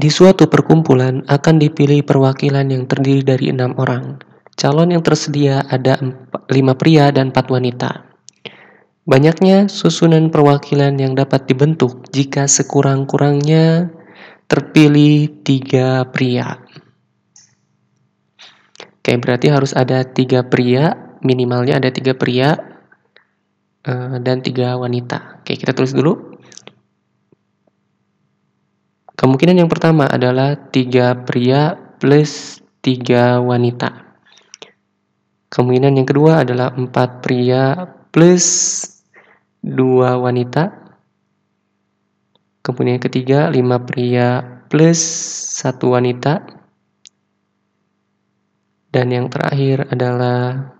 Di suatu perkumpulan akan dipilih perwakilan yang terdiri dari enam orang. Calon yang tersedia ada lima pria dan empat wanita. Banyaknya susunan perwakilan yang dapat dibentuk jika sekurang-kurangnya terpilih tiga pria. Oke, berarti harus ada tiga pria, minimalnya ada tiga pria eh, dan tiga wanita. Oke, kita tulis dulu. Kemungkinan yang pertama adalah tiga pria plus tiga wanita. Kemungkinan yang kedua adalah empat pria plus dua wanita. Kemudian yang ketiga, lima pria plus satu wanita. Dan yang terakhir adalah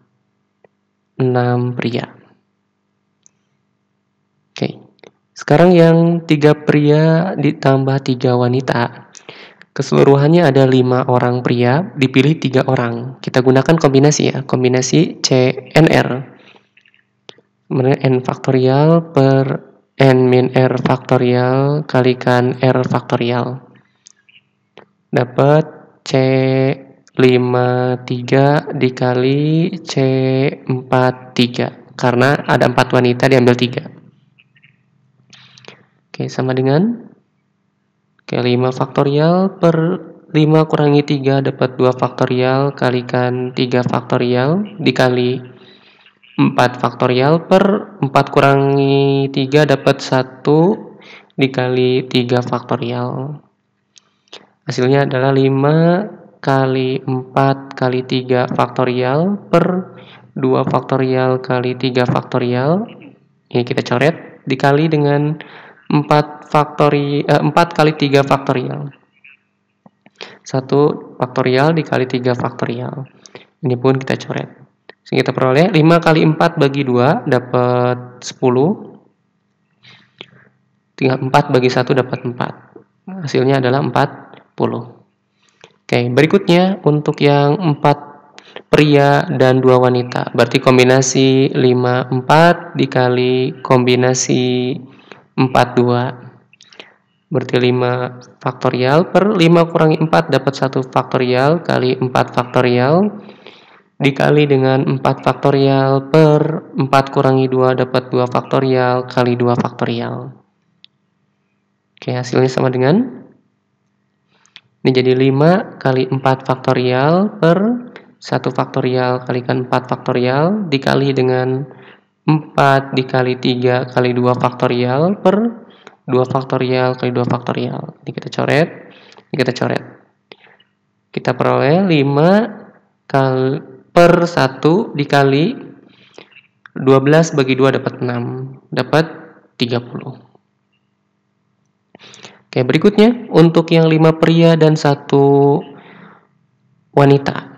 enam pria. Sekarang yang tiga pria ditambah tiga wanita. Keseluruhannya ada lima orang pria, dipilih tiga orang. Kita gunakan kombinasi ya, kombinasi CNR. N faktorial per N min R faktorial kalikan R faktorial. Dapat C53 dikali C43. Karena ada empat wanita diambil tiga. Oke, sama dengan Oke, 5 faktorial per 5 kurangi 3 dapat 2 faktorial kalikan 3 faktorial dikali 4 faktorial per 4 kurangi 3 dapat 1 dikali 3 faktorial. Hasilnya adalah 5 kali 4 kali 3 faktorial per 2 faktorial kali 3 faktorial. Ini kita coret dikali dengan 4 faktori eh, 4 kali 3 faktorial. 1 faktorial dikali 3 faktorial. Ini pun kita coret. Sehingga kita peroleh 5 kali 4 bagi 2 dapat 10. Tinggal 4 bagi 1 dapat 4. Hasilnya adalah 40. Oke, berikutnya untuk yang 4 pria dan 2 wanita. Berarti kombinasi 5 4 dikali kombinasi 42 berarti 5 faktorial. Per 5 kurangi 4 dapat 1 faktorial kali 4 faktorial. Dikali dengan 4 faktorial. Per 4 kurangi 2 dapat 2 faktorial kali 2 faktorial. Oke hasilnya sama dengan? Ini jadi 5 kali 4 faktorial. Per 1 faktorial kalikan 4 faktorial. Dikali dengan 4 dikali 3 kali 2 faktorial per 2 faktorial kali 2 faktorial. Ini kita coret, ini kita coret. Kita peroleh 5 kali per 1 dikali 12 bagi 2 dapat 6. Dapat 30. Oke, berikutnya untuk yang 5 pria dan 1 wanita.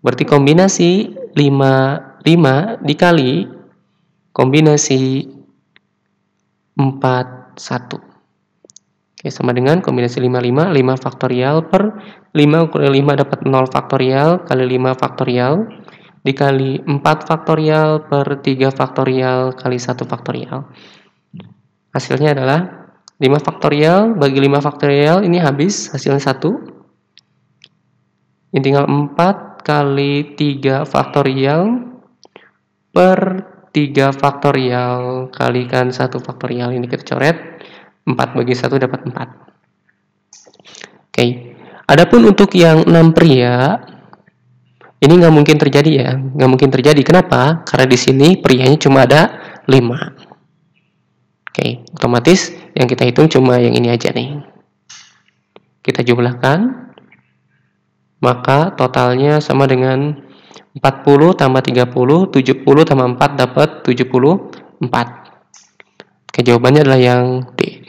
Berarti kombinasi 5 5 dikali kombinasi 4 1. Oke, sama dengan kombinasi 5 5 5 faktorial per 5 kali 5 dapat 0 faktorial kali 5 faktorial dikali 4 faktorial per 3 faktorial kali 1 faktorial. Hasilnya adalah 5 faktorial bagi 5 faktorial ini habis hasilnya 1. Ini tinggal 4 kali 3 faktorial per 3 faktorial kalikan 1 faktorial ini kita coret 4 bagi 1 dapat 4 oke okay. adapun untuk yang 6 pria ini nggak mungkin terjadi ya nggak mungkin terjadi kenapa karena di sini prianya cuma ada 5 oke okay. otomatis yang kita hitung cuma yang ini aja nih kita jumlahkan maka totalnya sama dengan 40 tambah 30, 70 tambah 4 dapat 74. Oke, jawabannya adalah yang D.